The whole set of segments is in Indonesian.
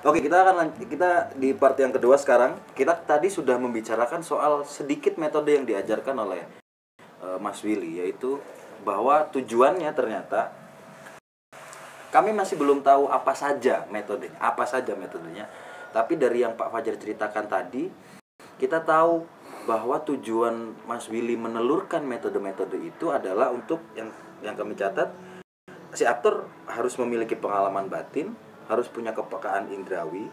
Oke, kita akan kita di part yang kedua sekarang. Kita tadi sudah membicarakan soal sedikit metode yang diajarkan oleh eh, Mas Willy yaitu bahwa tujuannya ternyata kami masih belum tahu apa saja metodenya, apa saja metodenya. Tapi dari yang Pak Fajar ceritakan tadi, kita tahu bahwa tujuan Mas Willy menelurkan metode-metode itu adalah untuk yang yang kami catat si aktor harus memiliki pengalaman batin, harus punya kepekaan indrawi,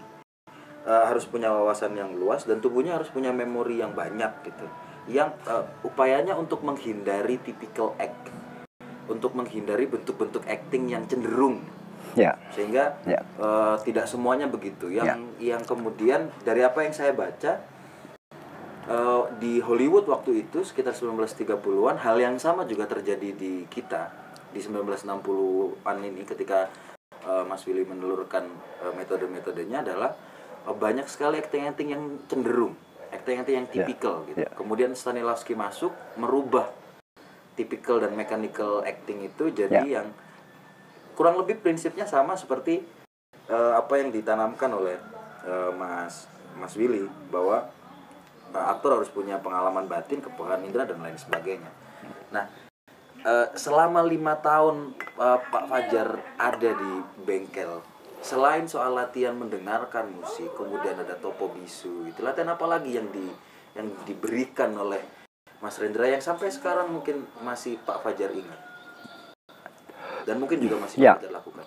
eh, harus punya wawasan yang luas dan tubuhnya harus punya memori yang banyak gitu. Yang eh, upayanya untuk menghindari typical act, untuk menghindari bentuk-bentuk acting yang cenderung Ya, sehingga Ya. eh, tidak semuanya begitu. Yang yang kemudian dari apa yang saya baca eh, di Hollywood waktu itu sekitar 1930-an hal yang sama juga terjadi di kita di 1960-an ini ketika eh, Mas Willy menelurkan eh, metode-metodenya adalah eh, banyak sekali acting-acting yang cenderung, acting-acting yang tipikal gitu. ya. Kemudian Stanislavski masuk merubah typical dan mechanical acting itu jadi Ya. yang kurang lebih prinsipnya sama seperti eh, apa yang ditanamkan oleh eh, Mas Mas Willy bahwa eh, aktor harus punya pengalaman batin, kepekaan indera dan lain sebagainya. Nah, selama lima tahun eh, Pak Fajar ada di bengkel, selain soal latihan mendengarkan musik, kemudian ada topo bisu, itu latihan apa lagi yang di yang diberikan oleh Mas Rendra yang sampai sekarang mungkin masih Pak Fajar ingat dan mungkin juga masih Ya. Fajar lakukan.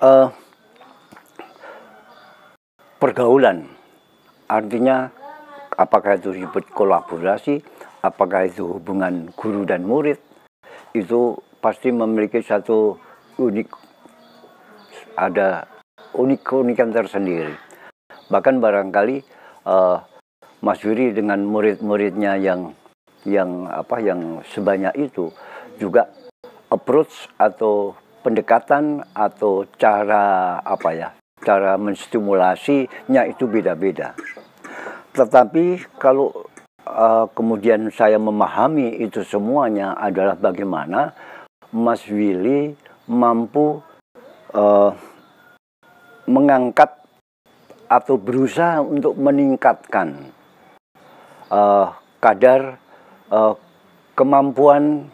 eh, pergaulan artinya apakah itu disebut kolaborasi, apakah itu hubungan guru dan murid itu pasti memiliki satu unik ada unik keunikan tersendiri. Bahkan barangkali eh, Mas Yuri dengan murid-muridnya yang yang apa yang sebanyak itu juga approach atau pendekatan atau cara apa ya cara menstimulasinya itu beda-beda. Tetapi kalau eh, kemudian saya memahami itu semuanya adalah bagaimana Mas Willy mampu eh, mengangkat atau berusaha untuk meningkatkan eh, kadar eh, kemampuan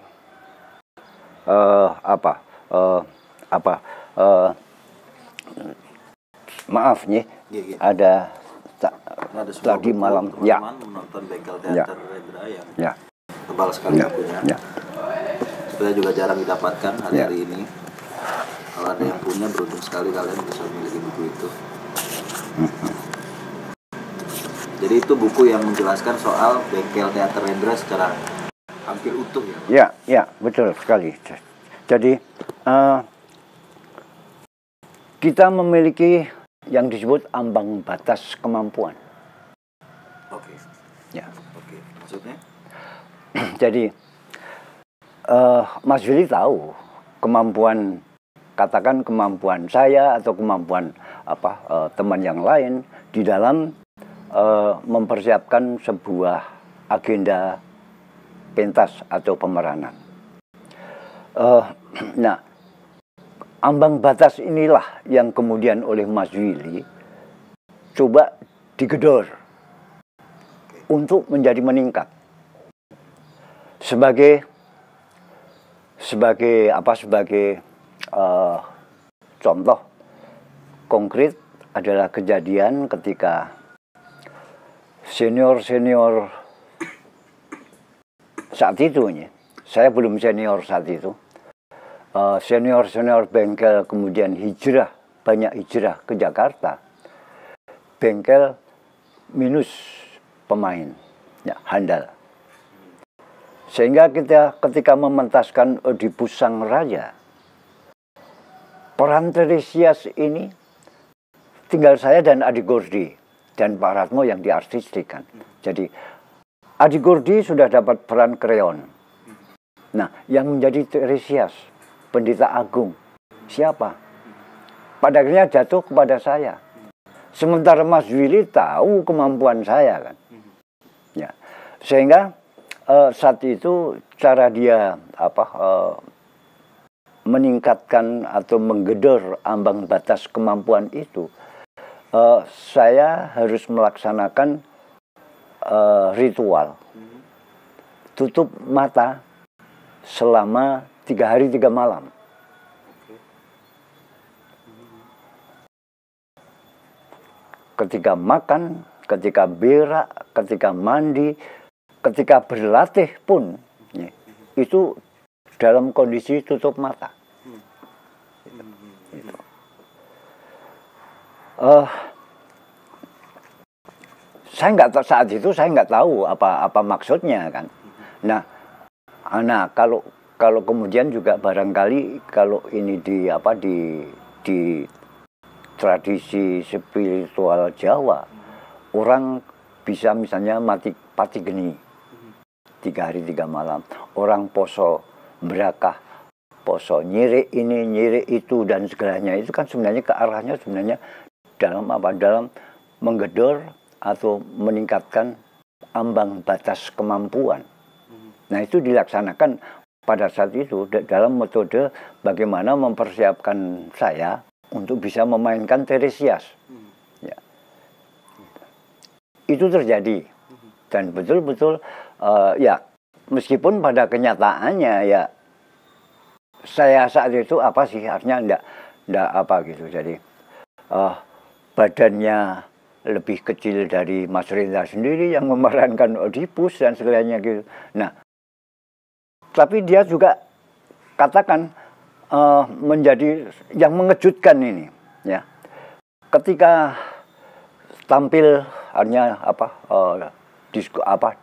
eh, apa eh, apa eh, maaf nih Iya, iya. ada ta- Ini ada sebuah tadi malam. teman-teman ya. menonton bengkel Ya. teater Rendra yang ya. tebal sekali ya. ya Sebenarnya juga jarang didapatkan hari-hari ini. Kalau ada yang punya beruntung sekali kalian bisa memiliki buku itu. Jadi itu buku yang menjelaskan soal bengkel teater Rendra secara hampir utuh ya. Pak? ya ya betul sekali jadi eh, kita memiliki yang disebut ambang batas kemampuan Oke. ya Oke. Maksudnya? Jadi eh Mas Willy tahu kemampuan katakan kemampuan saya atau kemampuan apa eh, teman yang lain di dalam eh, mempersiapkan sebuah agenda pentas atau pemeranan. Eh, nah, ambang batas inilah yang kemudian oleh Mas Willy coba digedor untuk menjadi meningkat sebagai sebagai apa sebagai eh, contoh konkret adalah kejadian ketika senior senior saat itu ya, saya belum senior saat itu senior senior bengkel kemudian hijrah banyak hijrah ke Jakarta bengkel minus pemain ya handal sehingga kita ketika mementaskan Oedipus Sang Raja, peran Teresias ini tinggal saya dan Adi Gordi dan Pak Ratmo yang diartistikan. Jadi Adi Gordi sudah dapat peran Kreon. Nah, yang menjadi Teresias, Pendeta Agung, siapa? Pada akhirnya jatuh kepada saya. Sementara Mas Willy tahu kemampuan saya kan. Ya. Sehingga eh, saat itu cara dia apa eh, meningkatkan atau menggedor ambang batas kemampuan itu eh, saya harus melaksanakan eh, ritual tutup mata selama tiga hari tiga malam. Ketika makan, ketika berak, ketika mandi, ketika berlatih pun ya, itu dalam kondisi tutup mata. Eh, saya nggak saat itu saya nggak tahu apa apa maksudnya kan. Nah, nah kalau kalau kemudian juga barangkali kalau ini di apa di di tradisi spiritual Jawa orang bisa misalnya mati pati geni tiga hari tiga malam. Orang poso berakah poso nyirik ini nyirik itu dan segalanya. Itu kan sebenarnya ke arahnya sebenarnya dalam apa? Dalam menggedor atau meningkatkan ambang batas kemampuan. Nah itu dilaksanakan pada saat itu dalam metode bagaimana mempersiapkan saya untuk bisa memainkan Teresias. Ya. Itu terjadi dan betul-betul uh, ya meskipun pada kenyataannya ya saya saat itu apa sih artinya enggak enggak apa gitu jadi uh, badannya lebih kecil dari Mas Rinda sendiri yang memerankan Oedipus dan segalanya gitu. Nah, tapi dia juga katakan uh, menjadi yang mengejutkan ini ya ketika tampil hanya apa uh, disko apa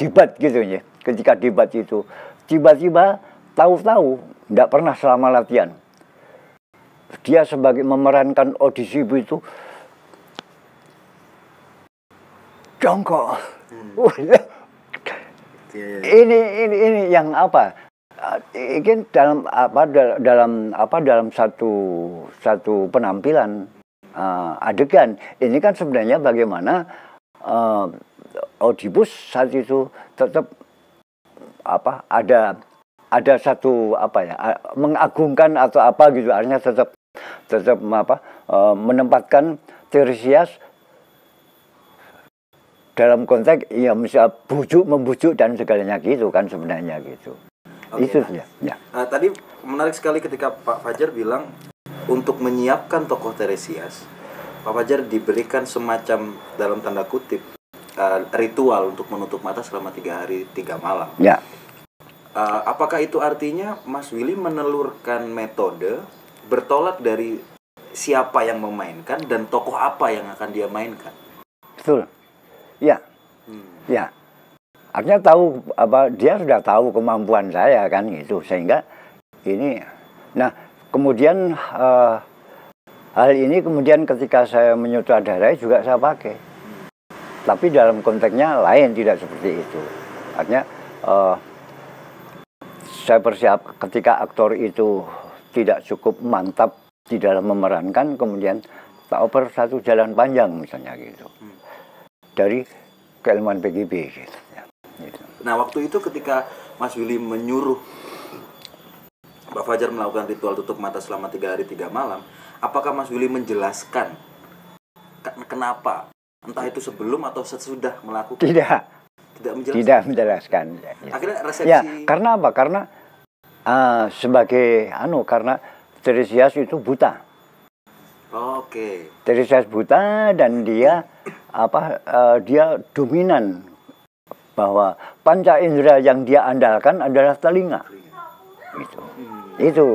debat gitu ya. Ketika debat itu tiba-tiba tahu-tahu tidak pernah selama latihan. Dia sebagai memerankan audisi itu jongkok. Hmm. ini ini ini yang apa? Ini dalam apa dalam apa dalam satu satu penampilan uh, adegan. Ini kan sebenarnya bagaimana uh, Oedipus saat itu tetap apa ada ada satu apa ya mengagungkan atau apa gitu artinya tetap tetap apa uh, menempatkan Tiresias dalam konteks ya misalnya bujuk membujuk dan segalanya gitu kan sebenarnya gitu Okay. Itu ya. ya. Uh, tadi menarik sekali ketika Pak Fajar bilang untuk menyiapkan tokoh Teresias, Pak Fajar diberikan semacam dalam tanda kutip uh, ritual untuk menutup mata selama tiga hari tiga malam. Ya. Uh, apakah itu artinya Mas Willy menelurkan metode bertolak dari siapa yang memainkan dan tokoh apa yang akan dia mainkan? Betul. Ya. Hmm. Ya artinya tahu apa dia sudah tahu kemampuan saya kan gitu sehingga ini nah kemudian uh, hal ini kemudian ketika saya menyutradarai juga saya pakai tapi dalam konteksnya lain tidak seperti itu artinya uh, saya bersiap ketika aktor itu tidak cukup mantap di dalam memerankan kemudian tak oper satu jalan panjang misalnya gitu dari keilmuan PGB gitu Gitu. Nah waktu itu ketika Mas Willy menyuruh Mbak Fajar melakukan ritual tutup mata selama tiga hari tiga malam, apakah Mas Willy menjelaskan kenapa? Entah itu sebelum atau sesudah melakukan? Tidak. Tidak menjelaskan. Tidak menjelaskan. Akhirnya resepsi. Ya, karena apa? Karena uh, sebagai anu karena Teresias itu buta. Oke. Okay. Teresias buta dan dia apa? Uh, dia dominan bahwa panca indera yang dia andalkan adalah telinga. Itu. Itu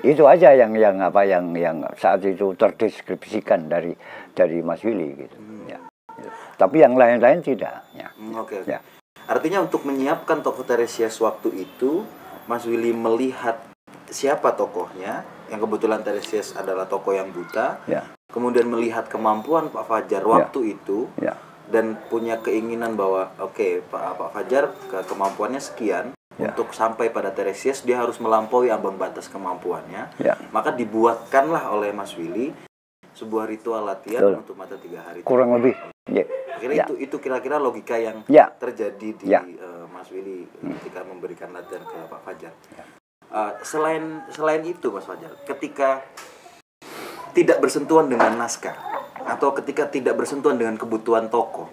itu aja yang yang apa yang yang saat itu terdeskripsikan dari dari Mas Willy gitu. Ya. Tapi yang lain-lain tidak. Ya. Hmm, oke. Okay, Ya. Artinya untuk menyiapkan tokoh Teresias waktu itu, Mas Willy melihat siapa tokohnya, yang kebetulan Teresias adalah tokoh yang buta. Ya. Kemudian melihat kemampuan Pak Fajar waktu ya. itu. Ya dan punya keinginan bahwa oke okay, Pak Pak Fajar ke kemampuannya sekian ya. untuk sampai pada Teresias dia harus melampaui ambang batas kemampuannya ya. maka dibuatkanlah oleh Mas Willy sebuah ritual latihan Betul. untuk mata tiga hari kurang lebih ya. akhirnya ya. itu itu kira-kira logika yang ya. terjadi di ya. uh, Mas Willy hmm. ketika memberikan latihan ke Pak Fajar ya. uh, selain selain itu Mas Fajar ketika tidak bersentuhan dengan naskah atau ketika tidak bersentuhan dengan kebutuhan toko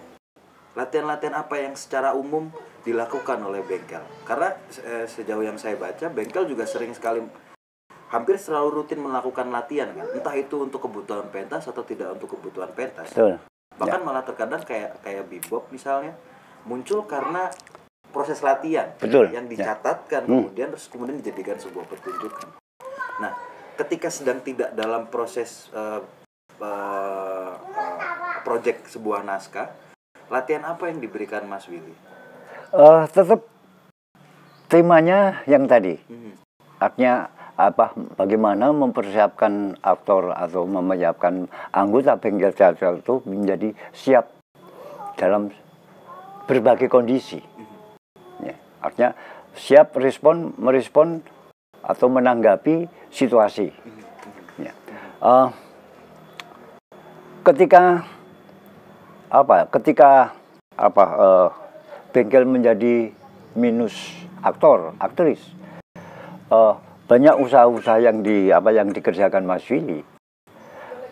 latihan-latihan apa yang secara umum dilakukan oleh bengkel karena eh, sejauh yang saya baca bengkel juga sering sekali hampir selalu rutin melakukan latihan kan entah itu untuk kebutuhan pentas atau tidak untuk kebutuhan pentas Betul. bahkan malah terkadang kayak kayak bebop misalnya muncul karena proses latihan Betul, yang ya. dicatatkan Hmm. kemudian terus kemudian dijadikan sebuah pertunjukan nah ketika sedang tidak dalam proses eh, eh, eh, project sebuah naskah latihan apa yang diberikan Mas Willy Eh, tetap temanya yang tadi. Hmm. Artinya apa? Bagaimana mempersiapkan aktor atau mempersiapkan anggota bengkel teater itu menjadi siap dalam berbagai kondisi. Ya, artinya siap respon, merespon atau menanggapi situasi. Ya. Eh, ketika apa? Ketika apa? eh, bengkel menjadi minus aktor, aktris. Eh, banyak usaha-usaha yang di apa yang dikerjakan Mas Willy.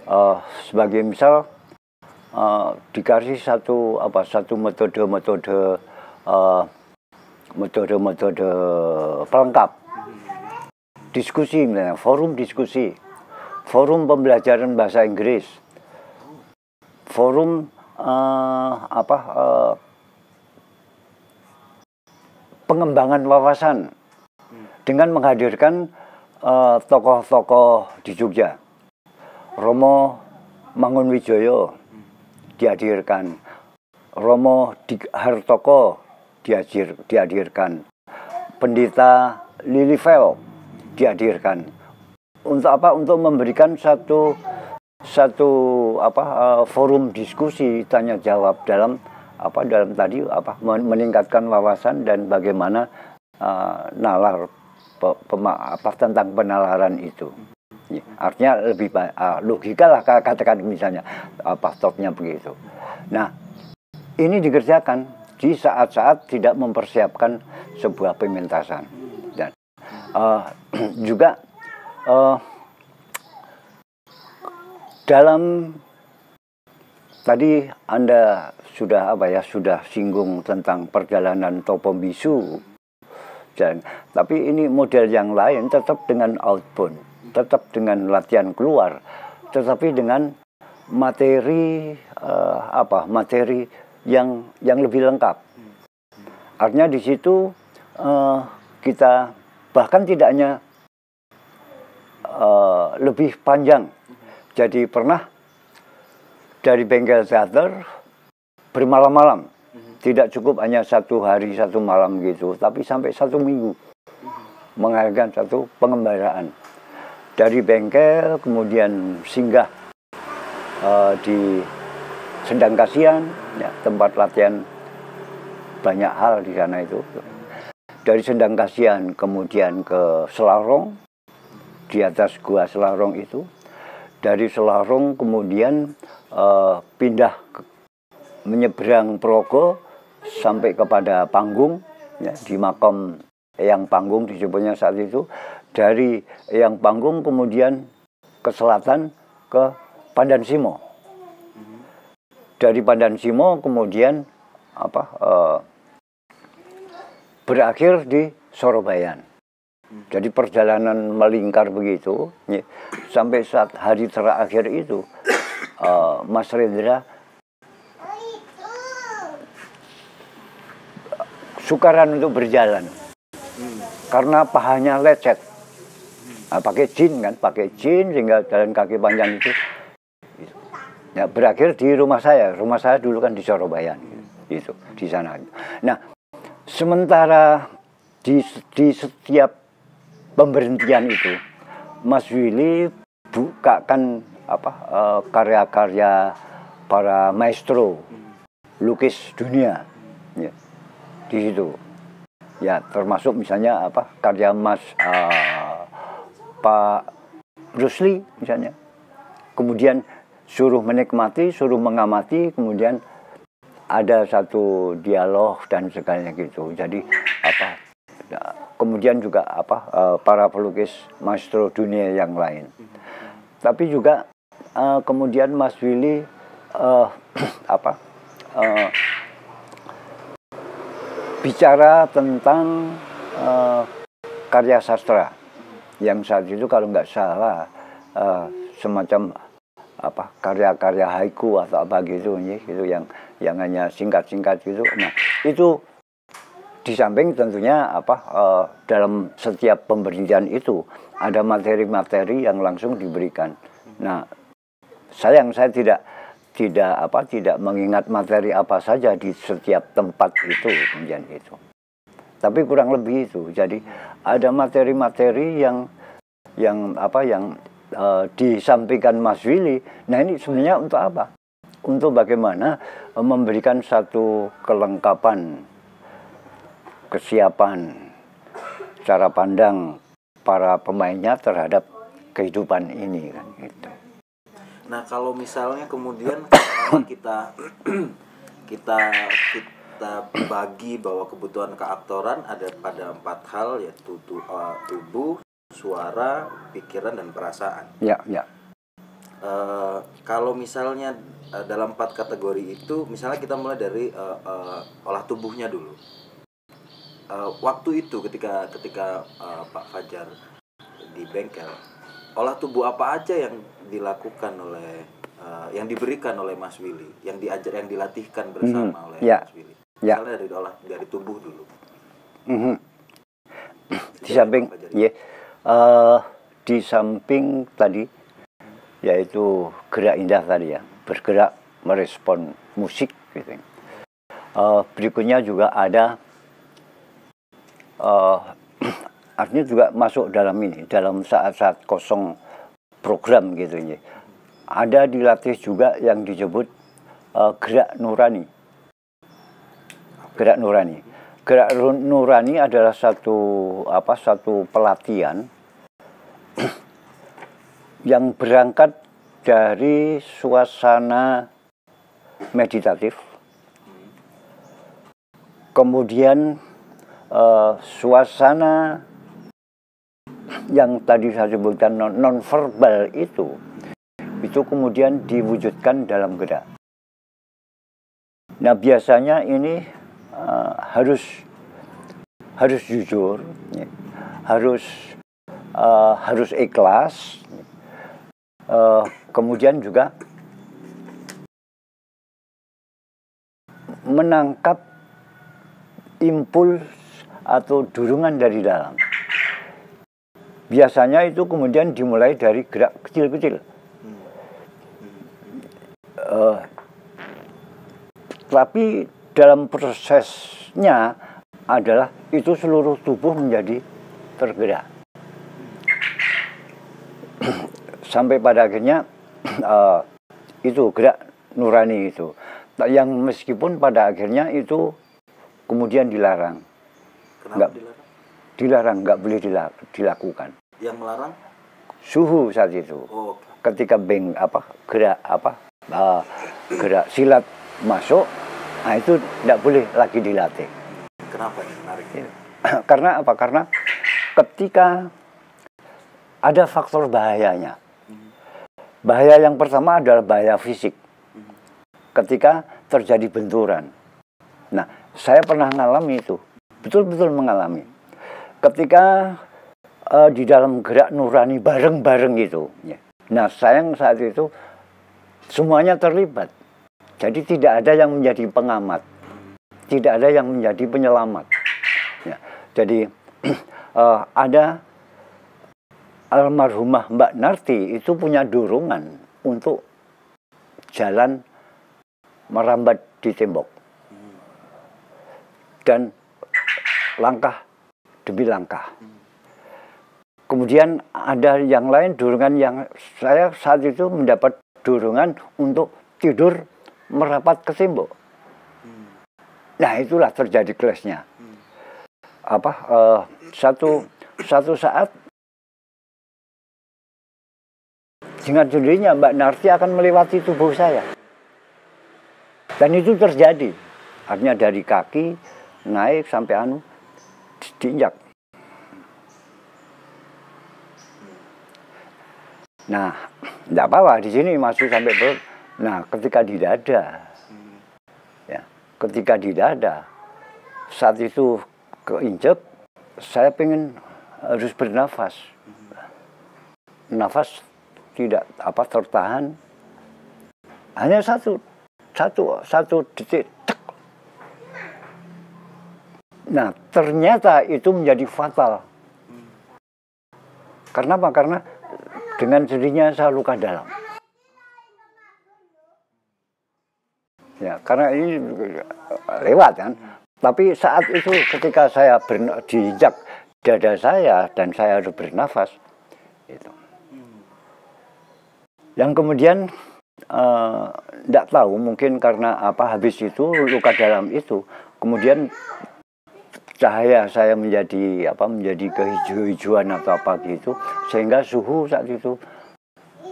Eh, sebagai misal eh, dikasih satu apa satu metode-metode eh, metode-metode pelengkap. Diskusi misalnya forum diskusi. Forum pembelajaran bahasa Inggris. Forum eh, apa eh, pengembangan wawasan dengan menghadirkan eh, tokoh-tokoh di Jogja. Romo Mangunwijoyo dihadirkan, Romo Hartoko dihadir, dihadirkan, Pendeta Lilivel dihadirkan. Untuk apa? Untuk memberikan satu satu apa eh, forum diskusi tanya jawab dalam apa dalam tadi apa men- meningkatkan wawasan dan bagaimana eh, nalar apa tentang penalaran itu. Ya, Artinya lebih ah, logika lah ka- katakan misalnya apa topnya begitu. Nah ini dikerjakan di saat-saat tidak mempersiapkan sebuah pementasan dan eh, juga eh, dalam tadi anda sudah apa ya sudah singgung tentang perjalanan topo bisu tapi ini model yang lain tetap dengan outbound tetap dengan latihan keluar tetapi dengan materi eh, apa materi yang yang lebih lengkap. Artinya di situ eh, kita bahkan tidak hanya eh, lebih panjang. Jadi pernah dari bengkel teater bermalam-malam tidak cukup hanya satu hari satu malam gitu tapi sampai satu minggu. Mengadakan satu pengembaraan. Dari bengkel kemudian singgah eh, di Sendang Kasihan ya, tempat latihan banyak hal di sana itu. Dari Sendang Kasihan kemudian ke Selarong di atas gua Selarong itu. Dari Selarong kemudian eh, pindah menyeberang Progo sampai kepada Panggung ya, di makam Eyang Panggung disebutnya saat itu. Dari Eyang Panggung kemudian ke selatan ke Pandansimo dari Pandansimo kemudian apa eh, berakhir di Sorobayan. Jadi perjalanan melingkar begitu ya, sampai saat hari terakhir itu eh, Mas Rendra sukaran untuk berjalan. Karena pahanya lecet. Nah, pakai jin kan? Pakai jin sehingga jalan kaki panjang itu. Ya berakhir di rumah saya. Rumah saya dulu kan di Sorobayan. Gitu, di sana. Nah sementara di di setiap pemberhentian itu Mas Willy bukakan apa eh, karya-karya para maestro lukis dunia di situ. Ya termasuk misalnya apa karya Mas eh, Pak Rusli misalnya. Kemudian suruh menikmati suruh mengamati kemudian ada satu dialog dan segalanya gitu. Jadi apa ya, kemudian juga apa eh, para pelukis maestro dunia yang lain. Tapi juga eh, kemudian Mas Willy uh, apa uh, bicara tentang uh, karya sastra. Yang saat itu kalau nggak salah uh, semacam apa karya-karya haiku atau apa gitu nih gitu yang yang hanya singkat-singkat gitu. Nah itu di samping tentunya apa uh, dalam setiap pemberian itu ada materi-materi yang langsung diberikan. Nah sayang saya tidak tidak apa tidak mengingat materi apa saja di setiap tempat itu kemudian itu. Tapi kurang lebih itu. Jadi ada materi-materi yang yang apa yang uh, disampaikan Mas Willy. Nah ini sebenarnya untuk apa? Untuk bagaimana uh, memberikan satu kelengkapan kesiapan cara pandang para pemainnya terhadap kehidupan ini kan gitu. Nah kalau misalnya kemudian kita kita kita bagi bahwa kebutuhan keaktoran ada pada empat hal yaitu uh, tubuh, suara, pikiran dan perasaan. Ya ya. Uh, kalau misalnya uh, dalam empat kategori itu, misalnya kita mulai dari uh, uh, olah tubuhnya dulu. Uh, waktu itu ketika ketika uh, Pak Fajar di bengkel, olah tubuh apa aja yang dilakukan oleh uh, yang diberikan oleh Mas Willy, yang diajar yang dilatihkan bersama hmm, oleh ya, Mas Willy. Misalnya dari olah dari tubuh dulu. Mm -hmm. Di samping, ya, uh, di samping tadi yaitu gerak indah tadi ya, bergerak merespon musik gitu. Uh, berikutnya juga ada uh, artinya juga masuk dalam ini, dalam saat-saat kosong program gitu ya. Ada dilatih juga yang disebut uh, gerak nurani. Gerak nurani. Gerak nurani adalah satu apa satu pelatihan yang berangkat dari suasana meditatif. Kemudian uh, suasana yang tadi saya sebutkan non verbal itu itu kemudian diwujudkan dalam gerak. Nah biasanya ini uh, harus harus jujur, ya. harus uh, harus ikhlas, uh, kemudian juga menangkap impuls atau dorongan dari dalam biasanya itu kemudian dimulai dari gerak kecil-kecil. Uh, tapi dalam prosesnya adalah itu seluruh tubuh menjadi tergerak. Sampai pada akhirnya uh, itu gerak nurani itu. Yang meskipun pada akhirnya itu kemudian dilarang. Kenapa dilarang? Dilarang nggak boleh dilakukan. Yang melarang? Suhu saat itu. Oh. ketika beng apa gerak apa uh, gerak silat masuk nah itu tidak boleh lagi dilatih. Kenapa ini menarik? Ya. karena apa? Karena ketika ada faktor bahayanya. Bahaya yang pertama adalah bahaya fisik. Ketika terjadi benturan. Nah saya pernah mengalami itu. Betul-betul mengalami ketika uh, di dalam gerak nurani bareng-bareng itu. Ya. Nah sayang saat itu semuanya terlibat. Jadi tidak ada yang menjadi pengamat, tidak ada yang menjadi penyelamat. Ya. Jadi uh, ada almarhumah Mbak Narti itu punya dorongan untuk jalan merambat di tembok dan langkah demi langkah. Kemudian ada yang lain dorongan yang saya saat itu mendapat dorongan untuk tidur merapat ke tembok. Nah itulah terjadi kelasnya. Apa uh, satu satu saat dengan sendirinya Mbak Narti akan melewati tubuh saya. Dan itu terjadi. Artinya dari kaki naik sampai anu diinjak. Nah, tidak apa-apa di sini masih sampai perut. Nah, ketika di dada, ya, ketika di dada, saat itu keinjek, saya pengen harus bernafas. Nafas tidak apa tertahan, hanya satu, satu, satu detik. Nah, ternyata itu menjadi fatal. Karena apa? Karena dengan sendirinya saya luka dalam. Ya, karena ini lewat kan. Tapi saat itu ketika saya diinjak dada saya dan saya harus bernafas, itu. Yang kemudian tidak tahu mungkin karena apa habis itu luka dalam itu kemudian cahaya saya menjadi apa menjadi kehijau-hijauan atau apa gitu. Sehingga suhu saat itu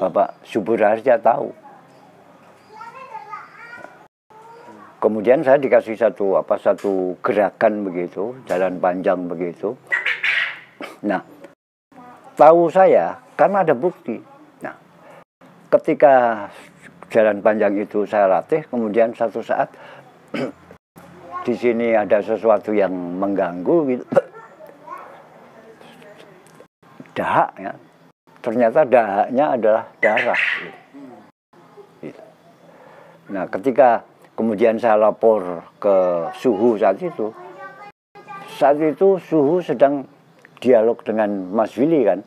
Bapak Subur Harja tahu. Kemudian saya dikasih satu apa satu gerakan begitu jalan panjang begitu. Nah tahu saya karena ada bukti. Nah ketika jalan panjang itu saya latih, kemudian satu saat di sini ada sesuatu yang mengganggu gitu. Dahak ya. Ternyata dahaknya adalah darah. Gitu. Nah, ketika kemudian saya lapor ke suhu saat itu, saat itu suhu sedang dialog dengan Mas Willy kan.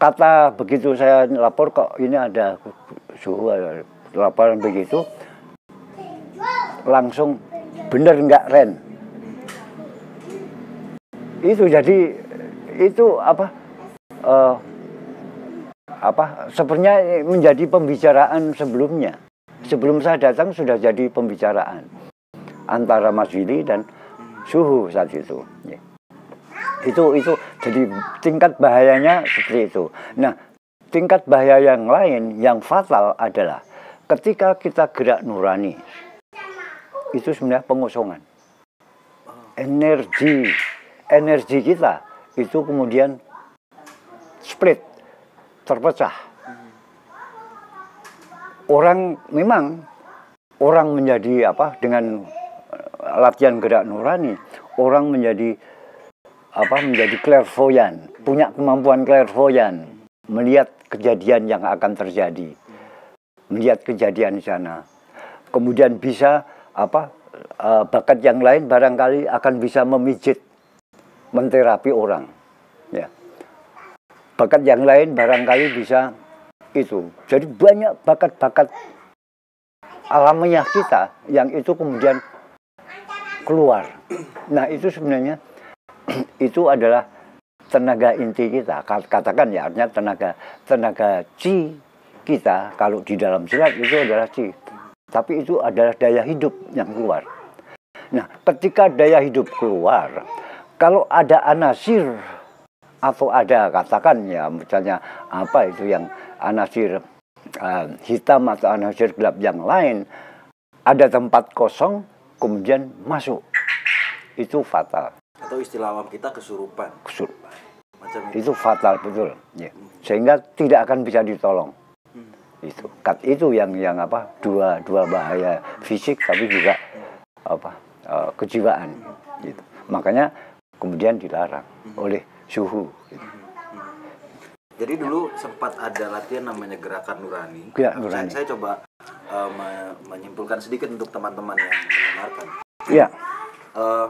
Kata begitu saya lapor kok ini ada suhu laporan begitu langsung bener nggak Ren? Itu jadi itu apa uh, apa sebenarnya menjadi pembicaraan sebelumnya. Sebelum saya datang sudah jadi pembicaraan antara Mas Willy dan suhu saat itu. Itu itu jadi tingkat bahayanya seperti itu. Nah tingkat bahaya yang lain yang fatal adalah ketika kita gerak nurani itu sebenarnya pengosongan energi energi kita itu kemudian split terpecah orang memang orang menjadi apa dengan latihan gerak nurani orang menjadi apa menjadi clairvoyant punya kemampuan clairvoyant melihat kejadian yang akan terjadi. Melihat kejadian di sana. Kemudian bisa apa uh, bakat yang lain barangkali akan bisa memijit menterapi orang. Ya. Bakat yang lain barangkali bisa itu. Jadi banyak bakat-bakat alamiah kita yang itu kemudian keluar. Nah, itu sebenarnya itu adalah tenaga inti kita katakan ya artinya tenaga tenaga ci kita kalau di dalam silat itu adalah ci tapi itu adalah daya hidup yang keluar nah ketika daya hidup keluar kalau ada anasir atau ada katakan ya misalnya apa itu yang anasir uh, hitam atau anasir gelap yang lain ada tempat kosong kemudian masuk itu fatal atau istilah awam kita kesurupan. Kesurupan. Macam itu. itu fatal betul. Ya. Sehingga tidak akan bisa ditolong. Itu kat itu yang yang apa dua dua bahaya fisik tapi juga apa uh, kejiwaan. Gitu. Makanya kemudian dilarang hmm. oleh suhu. Gitu. Jadi dulu sempat ada latihan namanya gerakan nurani. Ya, nurani. Saya, saya coba uh, menyimpulkan sedikit untuk teman-teman yang mendengarkan. Iya. Uh,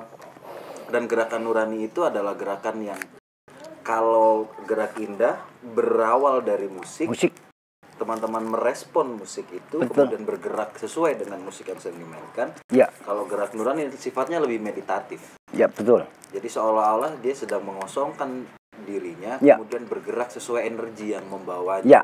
dan gerakan nurani itu adalah gerakan yang kalau gerak indah berawal dari musik musik teman-teman merespon musik itu Betul. kemudian bergerak sesuai dengan musik yang sedang dimainkan. Ya. Kalau gerak nurani sifatnya lebih meditatif. Ya betul. Jadi seolah-olah dia sedang mengosongkan dirinya, ya. kemudian bergerak sesuai energi yang membawanya. Ya.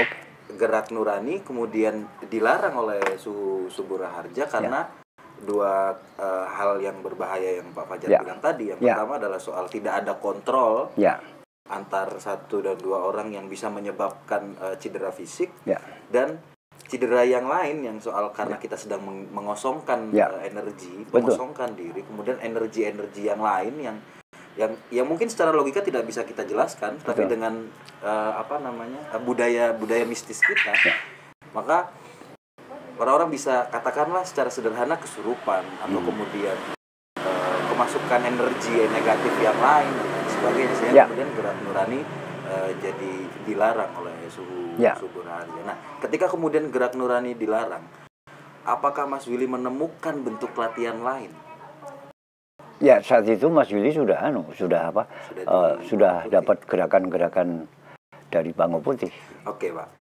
Okay. Gerak nurani kemudian dilarang oleh Su Subura Harja karena ya dua uh, hal yang berbahaya yang Pak Fajar ya. bilang tadi. Yang ya. pertama adalah soal tidak ada kontrol ya. Antar satu dan dua orang yang bisa menyebabkan uh, cedera fisik ya. dan cedera yang lain yang soal karena ya. kita sedang mengosongkan ya. uh, energi, mengosongkan diri, kemudian energi-energi yang lain yang yang yang mungkin secara logika tidak bisa kita jelaskan, Betul. tapi dengan uh, apa namanya uh, budaya budaya mistis kita. Ya maka orang-orang bisa katakanlah secara sederhana kesurupan atau Hmm. kemudian eh, kemasukan energi negatif yang lain sebagainya sehingga Ya. kemudian gerak nurani eh, jadi dilarang oleh suhu Ya. suhu rahasia. Nah, ketika kemudian gerak nurani dilarang, apakah Mas Willy menemukan bentuk latihan lain? Ya saat itu Mas Willy sudah anu sudah apa Sudah di- sudah dapat gerakan-gerakan dari Bango Putih. Oke, Pak.